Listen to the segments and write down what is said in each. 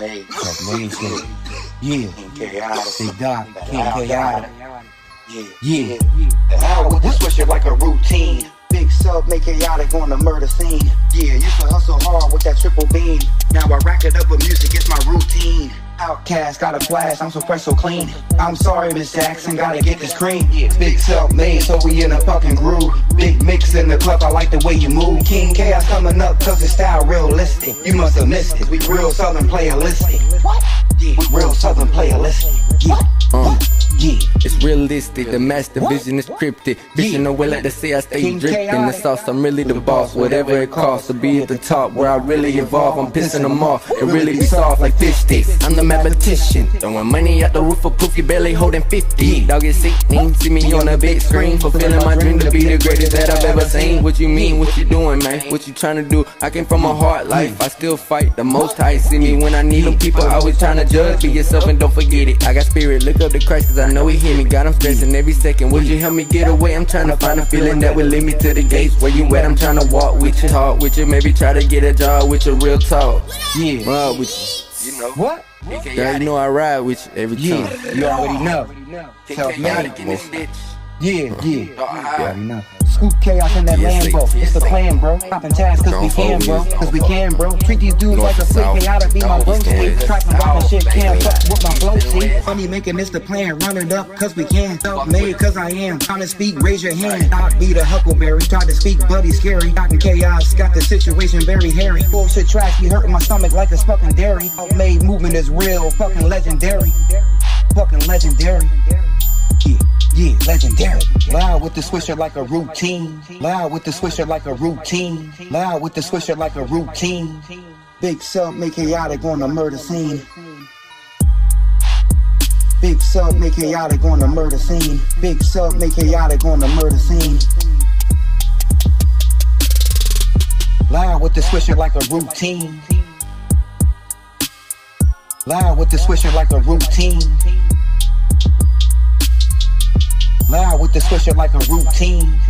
Shit. Yeah. King Khaotik. Big Doc, King Khaotik. Yeah. Yeah. The hell with this switch like a routine. Big sub, make chaotic on the murder scene. Yeah, used to hustle hard with that triple beam. Now I rack it up with music, it's my routine. OutKast, got a flash, I'm so fresh, so clean. I'm sorry, Miss Jackson, gotta get this cream. Big self made, so we in a fucking groove. Big mix in the club, I like the way you move. King Chaos coming up, cause the style realistic. You must have missed it. We real southern playalistic. What? Yeah, we real southern playalistic. Yeah. Uh. Yeah. It's realistic, the master vision is cryptic. Vision no way like to say I stay King drifting the sauce. I'm really the boss, whatever it costs to be at the top where I really evolve. I'm pissing them off and really be soft like fish sticks. I'm the mathematician, throwing money out the roof of poof, you barely holding 50. Dog is 16, see me on a big screen, fulfilling my dream to be the greatest that I've ever seen. What you mean? What you doing, man? What you trying to do? I came from a hard life, I still fight. The most high see me when I need them. People always trying to judge. Be yourself and don't forget it. I got spirit, look up to Christ, cause I know he hear me. God, I'm stressing every second. Would you help me get away? I'm trying to find a feeling that will lead me to the gates. Where you at? I'm trying to walk with you, talk with you, maybe try to get a job with you, real talk. Yeah. Ride with you. You know, What? girl, you know I ride with you every Yeah. time. You already know. Self-made. Uh-uh. in this bitch. Yeah, yeah. You high. already know. Scoop chaos in that Lambo. yes, It's the plan, bro. Popping tags cause we can, bro. Cause we can, bro. Treat these dudes like a freak. south, Khaotik be my bro. See, west, tracking rapping shit. Can't fuck with my flow. See, funny making this the plan. Run it up cause we can. Self-made cause I am. Trying to speak, raise your hand. Not be the huckleberry. Try to speak, buddy scary. Knocking chaos. Got the situation very hairy. Bullshit trash be hurting my stomach like it's fucking dairy. Self-made movement is real. Fucking legendary. Fucking legendary. Yeah, legendary. Loud with the swisher like a routine. Loud with the swisher like a routine. Loud with the swisher like a routine. Big sub make chaotic on the murder scene. Big sub make chaotic on the murder scene. Big sub make chaotic on the murder scene. Loud with the swisher like a routine. Loud with the swisher like a routine. With the swisher like a routine.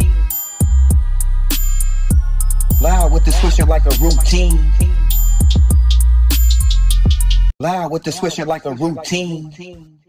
Loud with the swisher like a routine. Loud with the swisher like a routine.